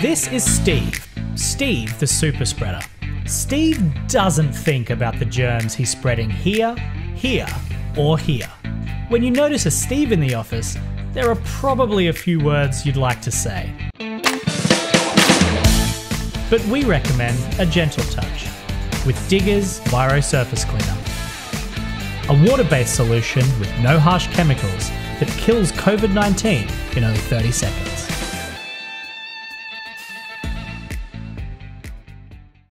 This is Steve. Steve, the super spreader. Steve doesn't think about the germs he's spreading here, here, or here. When you notice a Steve in the office, there are probably a few words you'd like to say. But we recommend a gentle touch with Digger's Viro Surface Cleaner. A water based solution with no harsh chemicals that kills COVID 19 in only 30 seconds.